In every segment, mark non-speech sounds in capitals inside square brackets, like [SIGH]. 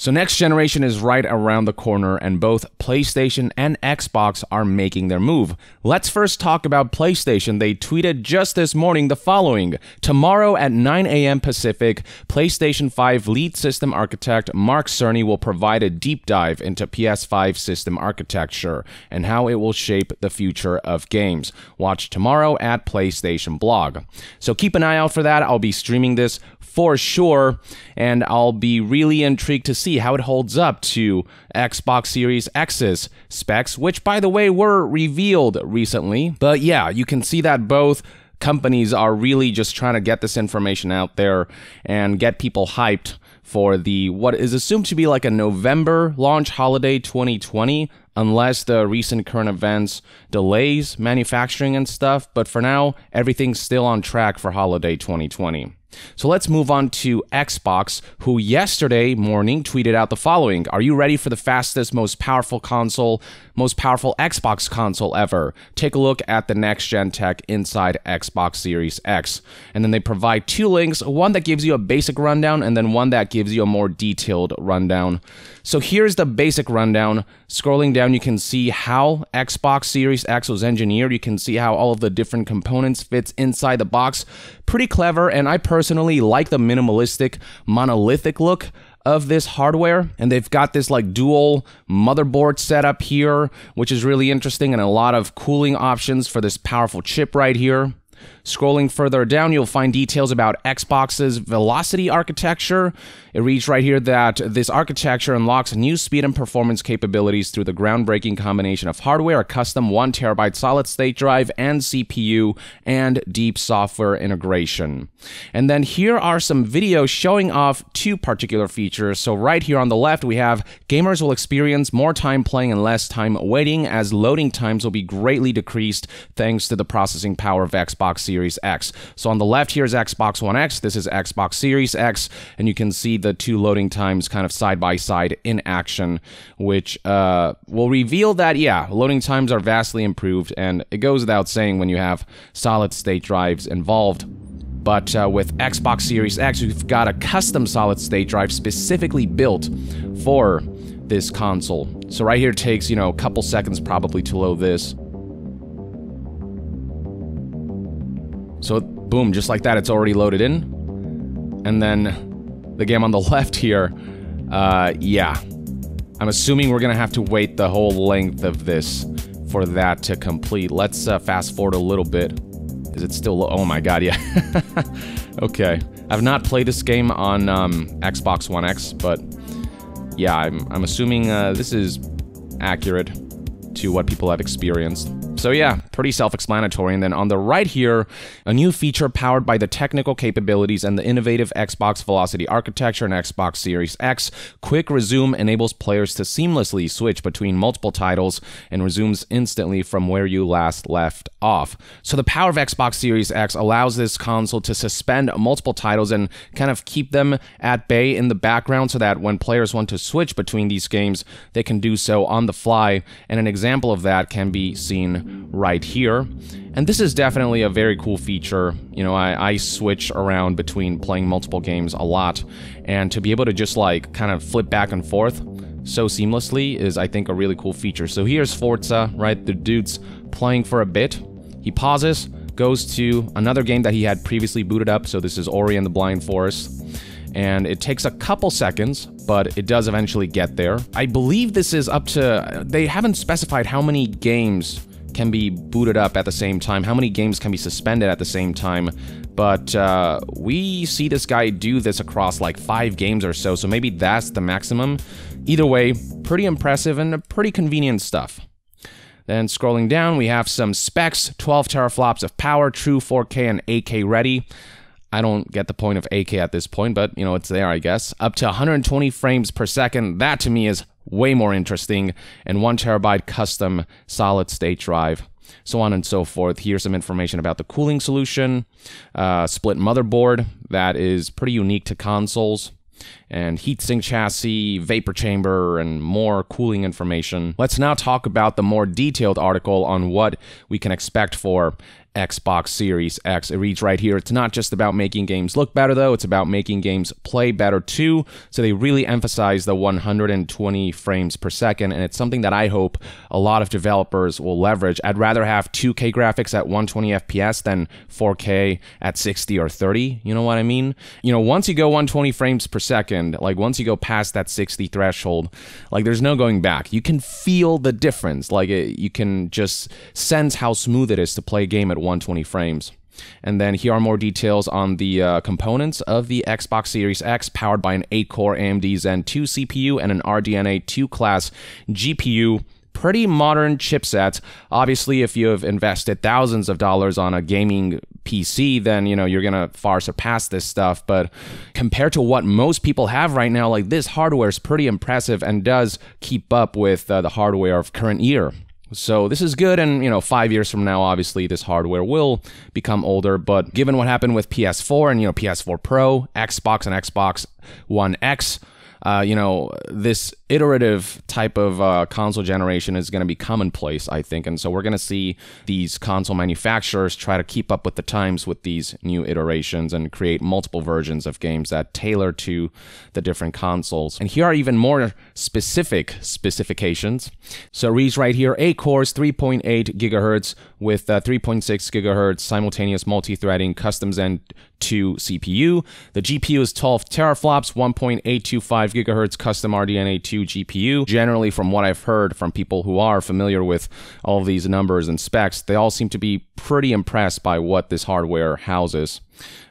So, next generation is right around the corner, and both PlayStation and Xbox are making their move. Let's first talk about PlayStation. They tweeted just this morning the following Tomorrow at 9 a.m. Pacific, PlayStation 5 lead system architect Mark Cerny will provide a deep dive into PS5 system architecture and how it will shape the future of games. Watch tomorrow at PlayStation Blog. So, keep an eye out for that. I'll be streaming this for sure, and I'll be really intrigued to see how it holds up to Xbox Series X's specs, which, by the way, were revealed recently. But yeah, you can see that both companies are really just trying to get this information out there and get people hyped for the what is assumed to be like a November launch holiday 2020 unless the recent current events delays manufacturing and stuff but for now everything's still on track for holiday 2020 so let's move on to Xbox, who yesterday morning tweeted out the following Are you ready for the fastest, most powerful console, most powerful Xbox console ever? Take a look at the next gen tech inside Xbox Series X. And then they provide two links one that gives you a basic rundown, and then one that gives you a more detailed rundown. So here's the basic rundown. Scrolling down, you can see how Xbox Series X was engineered. You can see how all of the different components fits inside the box. Pretty clever, and I personally like the minimalistic, monolithic look of this hardware. And they've got this like dual motherboard setup here which is really interesting and a lot of cooling options for this powerful chip right here Scrolling further down, you'll find details about Xbox's velocity architecture. It reads right here that this architecture unlocks new speed and performance capabilities through the groundbreaking combination of hardware, a custom 1 terabyte solid state drive, and CPU, and deep software integration. And then here are some videos showing off two particular features. So, right here on the left, we have gamers will experience more time playing and less time waiting, as loading times will be greatly decreased thanks to the processing power of Xbox Series X. So on the left here is Xbox One X, this is Xbox Series X, and you can see the two loading times kind of side by side in action, which uh, will reveal that, yeah, loading times are vastly improved, and it goes without saying when you have solid state drives involved. But uh, with Xbox Series X, we've got a custom solid state drive specifically built for this console. So right here takes, you know, a couple seconds probably to load this. So boom, just like that, it's already loaded in. And then the game on the [LAUGHS] left here, uh, yeah. I'm assuming we're gonna have to wait the whole length of this for that to complete. Let's uh, fast forward a little bit. Is it still? Oh my god, yeah. [LAUGHS] okay, I've not played this game on um, Xbox One X, but yeah, I'm, I'm assuming uh, this is accurate to what people have experienced. So yeah, pretty self-explanatory. And then on the right here, a new feature powered by the technical capabilities and the innovative Xbox Velocity architecture and Xbox Series X. Quick Resume enables players to seamlessly switch between multiple titles and resumes instantly from where you last left off. So the power of Xbox Series X allows this console to suspend multiple titles and kind of keep them at bay in the background so that when players want to switch between these games, they can do so on the fly. And an example of that can be seen right here. And this is definitely a very cool feature. You know, I, I switch around between playing multiple games a lot, and to be able to just like kind of flip back and forth so seamlessly is, I think, a really cool feature. So here's Forza, right? The dude's playing for a bit. He pauses, goes to another game that he had previously booted up. So this is Ori and the Blind Forest and it takes a couple seconds, but it does eventually get there. I believe this is up to, they haven't specified how many games can be booted up at the same time, how many games can be suspended at the same time. But uh, we see this guy do this across like five games or so, so maybe that's the maximum. Either way, pretty impressive and pretty convenient stuff. Then scrolling down, we have some specs 12 teraflops of power, true 4K and 8K ready. I don't get the point of 8K at this point, but you know, it's there, I guess. Up to 120 frames per second. That to me is way more interesting, and one terabyte custom solid state drive, so on and so forth. Here's some information about the cooling solution, uh, split motherboard that is pretty unique to consoles and heatsink chassis, vapor chamber, and more cooling information. Let's now talk about the more detailed article on what we can expect for Xbox Series X. It reads right here it's not just about making games look better, though, it's about making games play better too. So they really emphasize the 120 frames per second, and it's something that I hope a lot of developers will leverage. I'd rather have 2K graphics at 120 FPS than 4K at 60 or 30. You know what I mean? You know, once you go 120 frames per second, like once you go past that 60 threshold, like there's no going back. You can feel the difference. Like it, you can just sense how smooth it is to play a game at 120 frames. And then here are more details on the uh, components of the Xbox Series X, powered by an 8 core AMD Zen 2 CPU and an RDNA 2 class GPU pretty modern chipset. Obviously, if you have invested thousands of dollars on a gaming PC, then you know you're gonna far surpass this stuff. But compared to what most people have right now, like this hardware is pretty impressive and does keep up with uh, the hardware of current year. So this is good, and you know, five years from now, obviously, this hardware will become older. But given what happened with PS4 and you know PS4 Pro, Xbox, and Xbox One X, uh, you know, this iterative type of uh, console generation is going to be commonplace, I think. And so we're going to see these console manufacturers try to keep up with the times with these new iterations and create multiple versions of games that tailor to the different consoles. And here are even more specific specifications. So reads right here 8 cores, 3.8 gigahertz with uh, 3.6 gigahertz simultaneous multi threading, custom Zen 2 CPU. The GPU is 12 teraflops, 1.825 gigahertz custom RDNA 2 GPU. Generally, from what I've heard from people who are familiar with all these numbers and specs, they all seem to be pretty impressed by what this hardware houses.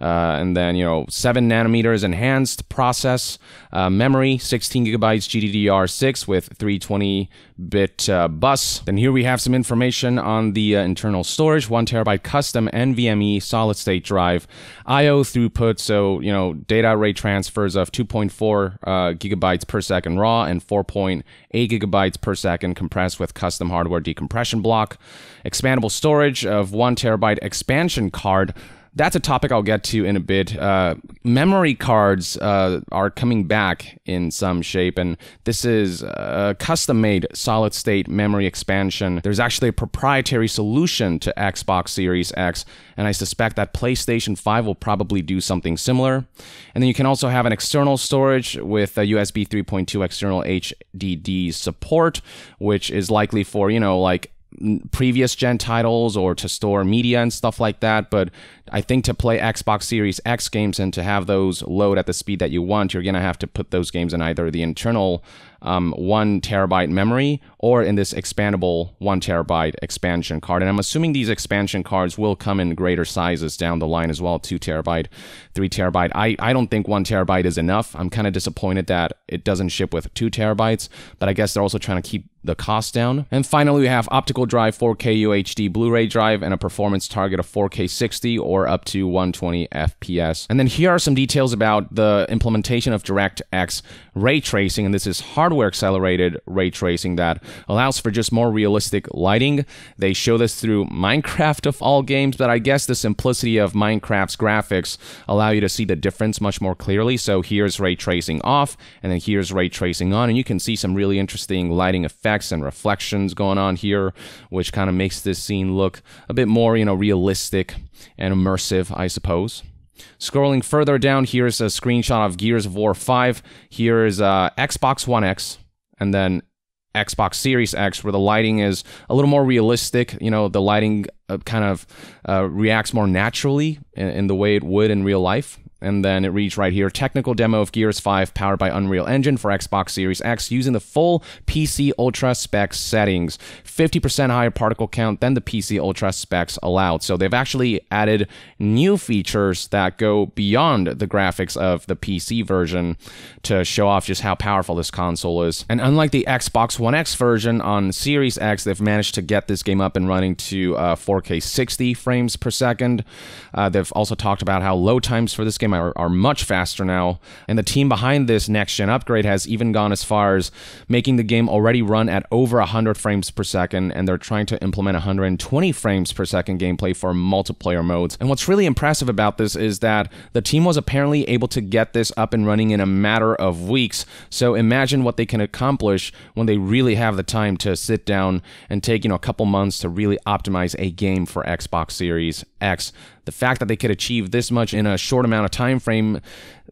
Uh, and then, you know, 7 nanometers enhanced process, uh, memory, 16 gigabytes GDDR6 with 320 bit uh, bus. Then here we have some information on the uh, internal storage 1 terabyte custom NVMe solid state drive, IO throughput, so, you know, data rate transfers of 2.4 uh, gigabytes per second raw and 4.8 gigabytes per second compressed with custom hardware decompression block, expandable storage of 1 terabyte expansion card that's a topic I'll get to in a bit. Uh, memory cards uh, are coming back in some shape, and this is a custom made solid state memory expansion. There's actually a proprietary solution to Xbox Series X, and I suspect that PlayStation 5 will probably do something similar. And then you can also have an external storage with a USB 3.2 external HDD support, which is likely for, you know, like previous gen titles or to store media and stuff like that. But I think to play Xbox Series X games and to have those load at the speed that you want, you're going to have to put those games in either the internal um, one terabyte memory or in this expandable one terabyte expansion card. And I'm assuming these expansion cards will come in greater sizes down the line as well two terabyte, three terabyte. I, I don't think one terabyte is enough. I'm kind of disappointed that it doesn't ship with two terabytes, but I guess they're also trying to keep the cost down. And finally, we have optical drive 4K UHD Blu ray drive and a performance target of 4K 60 or up to 120 FPS. And then here are some details about the implementation of DirectX ray tracing, and this is hardware accelerated ray tracing that allows for just more realistic lighting. They show this through Minecraft of all games, but I guess the simplicity of Minecraft's graphics allow you to see the difference much more clearly. So here's ray tracing off, and then here's ray tracing on, and you can see some really interesting lighting effects and reflections going on here, which kind of makes this scene look a bit more, you know, realistic and immersive, I suppose. Scrolling further down, here's a screenshot of Gears of War 5. Here is uh, Xbox One X, and then Xbox Series X, where the lighting is a little more realistic. You know, the lighting uh, kind of uh, reacts more naturally in, in, the way it would in real life. And then it reads right here technical demo of Gears 5 powered by Unreal Engine for Xbox Series X using the full PC Ultra specs settings. 50% higher particle count than the PC Ultra specs allowed. So they've actually added new features that go beyond the graphics of the PC version to show off just how powerful this console is. And unlike the Xbox One X version on Series X, they've managed to get this game up and running to uh, 4K 60 frames per second. Uh, they've also talked about how load times for this game game are, are much faster now. And the team behind this next gen upgrade has even gone as far as making the game already run at over 100 frames per second, and they're trying to implement 120 frames per second gameplay for multiplayer modes. And what's really impressive about this is that the team was apparently able to get this up and running in a matter of weeks. So imagine what they can accomplish when they really have the time to sit down and take, you know, a couple months to really optimize a game for Xbox Series X. The fact that they could achieve this much in a short amount of time frame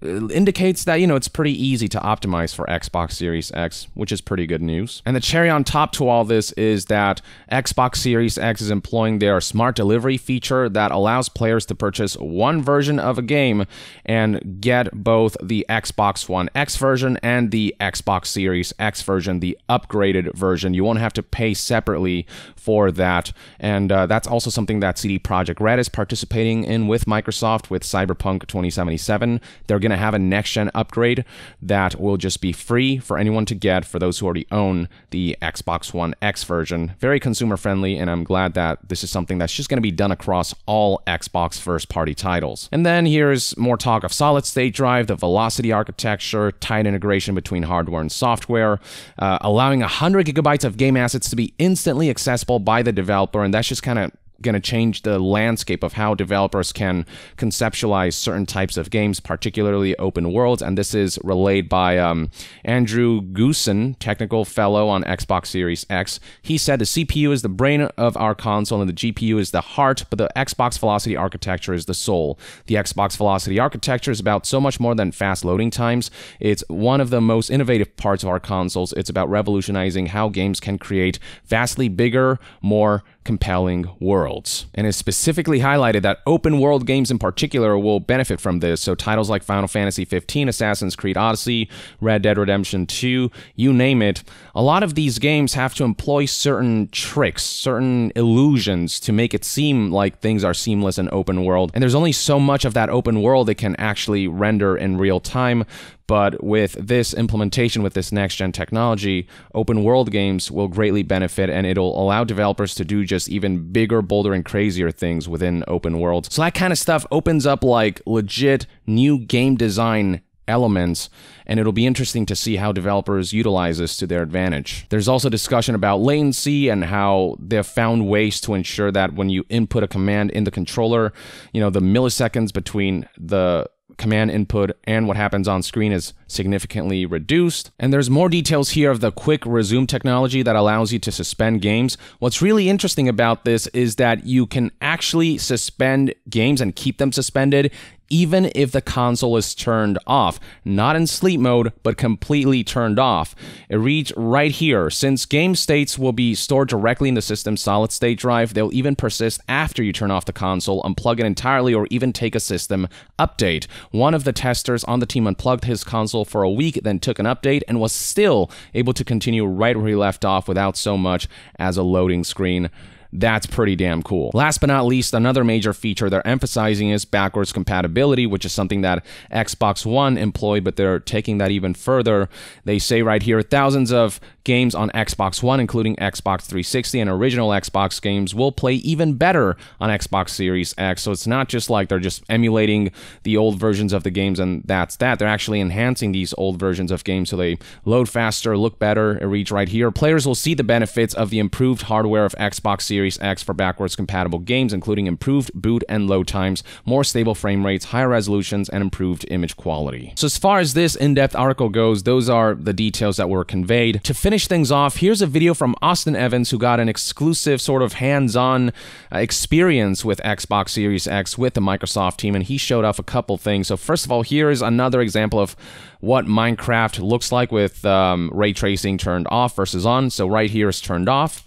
indicates that, you know, it's pretty easy to optimize for Xbox Series X, which is pretty good news. And the cherry on top to all this is that Xbox Series X is employing their smart delivery feature that allows players to purchase one version of a game and get both the Xbox One X version and the Xbox Series X version, the upgraded version. You won't have to pay separately for that. And uh, that's also something that CD Projekt Red is participating in with Microsoft with Cyberpunk 2077. They're going to have a next gen upgrade that will just be free for anyone to get for those who already own the Xbox One X version. Very consumer friendly, and I'm glad that this is something that's just going to be done across all Xbox first party titles. And then here's more talk of solid state drive, the velocity architecture, tight integration between hardware and software, uh, allowing 100 gigabytes of game assets to be instantly accessible by the developer, and that's just kind of going to change the landscape of how developers can conceptualize certain types of games, particularly open worlds. And this is relayed by um, Andrew Goossen, technical fellow on Xbox Series X. He said the CPU is the brain of our console and the GPU is the heart, but the Xbox Velocity architecture is the soul. The Xbox Velocity architecture is about so much more than fast loading times. It's one of the most innovative parts of our consoles. It's about revolutionizing how games can create vastly bigger, more compelling worlds. And it specifically highlighted that open world games in particular will benefit from this. So titles like Final Fantasy 15, Assassin's Creed Odyssey, Red Dead Redemption 2, you name it. A lot of these games have to employ certain tricks, certain illusions to make it seem like things are seamless in open world. And there's only so much of that open world it can actually render in real time. But with this implementation, with this next gen technology, open world games will greatly benefit and it'll allow developers to do just even bigger, bolder, and crazier things within open worlds. So that kind of stuff opens up like legit new game design elements, and it'll be interesting to see how developers utilize this to their advantage. There's also discussion about latency and how they've found ways to ensure that when you input a command in the controller, you know, the milliseconds between the command input and what happens on screen is significantly reduced. And there's more details here of the quick resume technology that allows you to suspend games. What's really interesting about this is that you can actually suspend games and keep them suspended even if the console is turned off. Not in sleep mode, but completely turned off. It reads right here since game states will be stored directly in the system's solid state drive, they'll even persist after you turn off the console, unplug it entirely, or even take a system update. One of the testers on the team unplugged his console for a week, then took an update, and was still able to continue right where he left off without so much as a loading screen. That's pretty damn cool. Last but not least, another major feature they're emphasizing is backwards compatibility, which is something that Xbox One employed, but they're taking that even further. They say right here thousands of games on Xbox One, including Xbox 360 and original Xbox games, will play even better on Xbox Series X. So it's not just like they're just emulating the old versions of the games and that's that. They're actually enhancing these old versions of games so they load faster, look better. It reads right here. Players will see the benefits of the improved hardware of Xbox Series X for backwards compatible games, including improved boot and load times, more stable frame rates, higher resolutions, and improved image quality. So as far as this in-depth article goes, those are the details that were conveyed. To finish finish things off, here's a video from Austin Evans who got an exclusive sort of hands-on uh, experience with Xbox Series X with the Microsoft team, and he showed off a couple things. So first of all, here is another example of what Minecraft looks like with um, ray tracing turned off versus on. So right here is turned off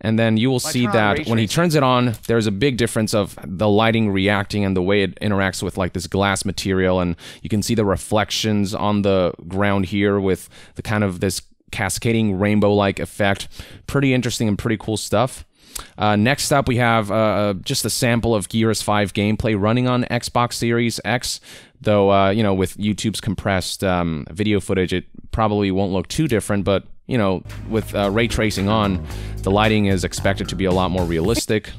and then you will see that when he turns it on there's a big difference of the lighting reacting and the way it interacts with like this glass material and you can see the reflections on the ground here with the kind of this cascading rainbow like effect. Pretty interesting and pretty cool stuff. Uh, next up, we have uh, uh just a sample of Gears 5 gameplay running on Xbox Series X. Though, uh, you know, with YouTube's compressed um, video footage, it probably won't look too different, but, you know, with uh, ray tracing on, the lighting is expected to be a lot more realistic.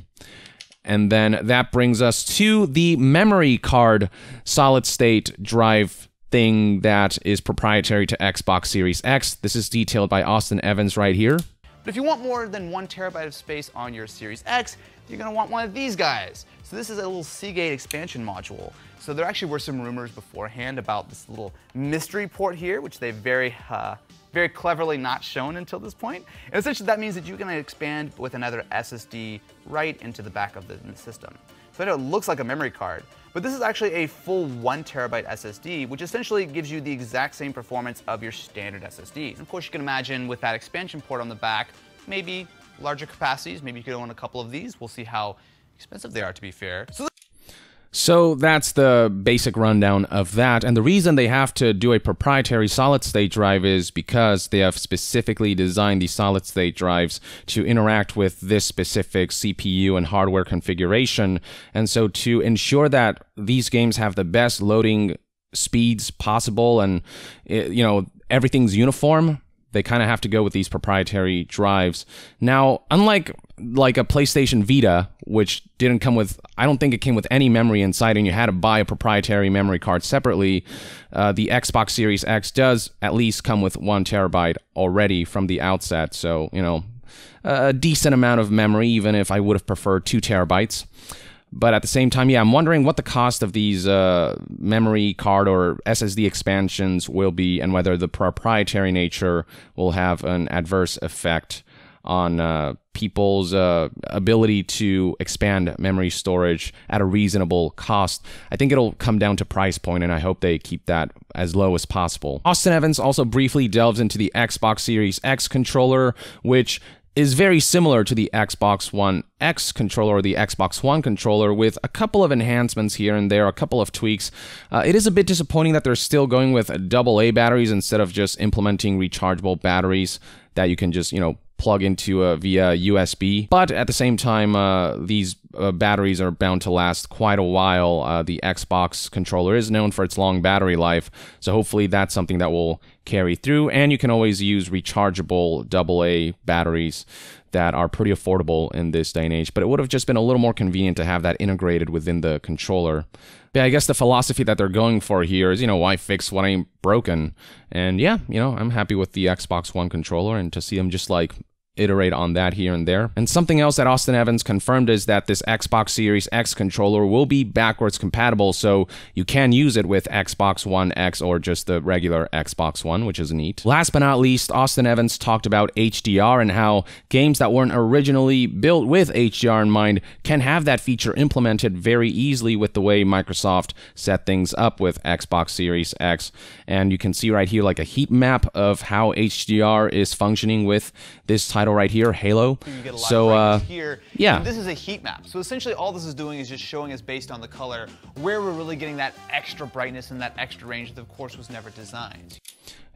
And then that brings us to the memory card solid state drive thing that is proprietary to Xbox Series X. This is detailed by Austin Evans right here. But if you want more than one terabyte of space on your Series X, you're gonna want one of these guys. So this is a little Seagate expansion module. So there actually were some rumors beforehand about this little mystery port here, which they very, uh, very cleverly not shown until this point. And essentially that means that you can expand with another SSD right into the back of the system. So I know it looks like a memory card, but this is actually a full one terabyte SSD, which essentially gives you the exact same performance of your standard SSDs. And of course, you can imagine with that expansion port on the back, maybe larger capacities, maybe you could own a couple of these. We'll see how expensive they are to be fair. So so that's the basic rundown of that. And the reason they have to do a proprietary solid state drive is because they have specifically designed these solid state drives to interact with this specific CPU and hardware configuration. And so to ensure that these games have the best loading speeds possible and eh, you know everything's uniform they kind of have to go with these proprietary drives. Now, unlike like a PlayStation Vita, which didn't come with, I don't think it came with any memory inside, and you had to buy a proprietary memory card separately. Uh, the Xbox Series X does at least come with one terabyte already from the outset, so you know, a decent amount of memory, even if I would have preferred two terabytes. But at the same time, yeah, I'm wondering what the cost of these uh, memory card or SSD expansions will be and whether the proprietary nature will have an adverse effect on uh, people's uh, ability to expand memory storage at a reasonable cost. I think it'll come down to price point, and I hope they keep that as low as possible. Austin Evans also briefly delves into the Xbox Series X controller, which is very similar to the Xbox One X controller or the Xbox One controller with a couple of enhancements here and there, a couple of tweaks. Uh, it is a bit disappointing that they're still going with AA batteries instead of just implementing rechargeable batteries that you can just, you know, plug into uh, via USB. But at the same time, uh, these uh, batteries are bound to last quite a while. Uh, the Xbox controller is known for its long battery life, so hopefully that's something that will carry through. And you can always use rechargeable AA batteries that are pretty affordable in this day and age. But it would have just been a little more convenient to have that integrated within the controller. But I guess the philosophy that they're going for here is, you know, why fix what ain't broken? And yeah, you know, I'm happy with the Xbox One controller and to see them just like iterate on that here and there. And something else that Austin Evans confirmed is that this Xbox Series X controller will be backwards compatible, so you can use it with Xbox One X or just the regular Xbox One, which is neat. Last but not least, Austin Evans talked about HDR and how games that weren't originally built with HDR in mind can have that feature implemented very easily with the way Microsoft set things up with Xbox Series X. And you can see right here like a heat map of how HDR is functioning with this title right here, Halo. so uh, here, yeah, this is a heat map. So essentially, all this is doing is just showing us based on the color where we're really getting that extra brightness and that extra range that, of course, was never designed.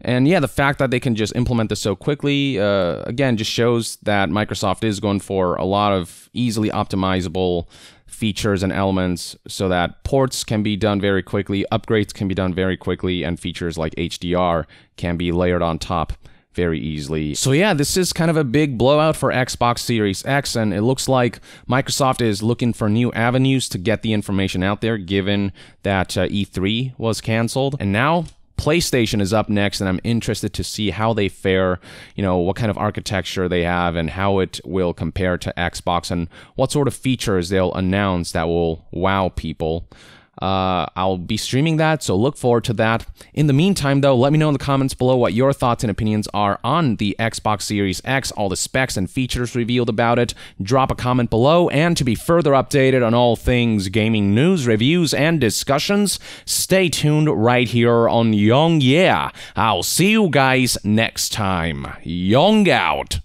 And yeah, the fact that they can just implement this so quickly, uh, again, just shows that Microsoft is going for a lot of easily optimizable features and elements so that ports can be done very quickly, upgrades can be done very quickly, and features like HDR can be layered on top very easily. So yeah, this is kind of a big blowout for Xbox Series X, and it looks like Microsoft is looking for new avenues to get the information out there, given that uh, E3 was canceled. And now PlayStation is up next, and I'm interested to see how they fare, you know, what kind of architecture they have, and how it will compare to Xbox, and what sort of features they'll announce that will wow people. Uh, I'll be streaming that, so look forward to that. In the meantime, though, let me know in the comments below what your thoughts and opinions are on the Xbox Series X, all the specs and features revealed about it. Drop a comment below, and to be further updated on all things gaming news, reviews, and discussions, stay tuned right here on YongYea. I'll see you guys next time. Yong out.